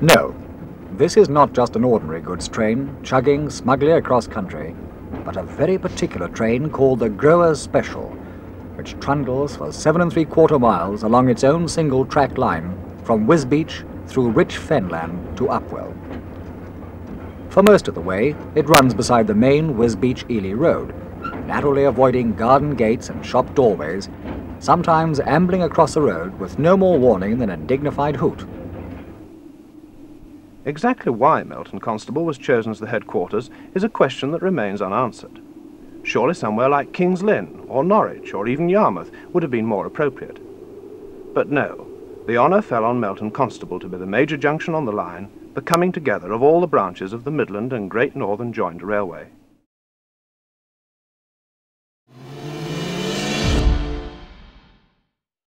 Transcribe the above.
No, this is not just an ordinary goods train chugging smugly across country, but a very particular train called the Growers Special, which trundles for seven and three quarter miles along its own single track line from Wisbech through rich fenland to Upwell. For most of the way, it runs beside the main Wisbech Ely Road, narrowly avoiding garden gates and shop doorways, sometimes ambling across the road with no more warning than a dignified hoot. Exactly why Melton Constable was chosen as the headquarters is a question that remains unanswered. Surely somewhere like King's Lynn, or Norwich, or even Yarmouth would have been more appropriate. But no, the honour fell on Melton Constable to be the major junction on the line, the coming together of all the branches of the Midland and Great Northern Joint Railway.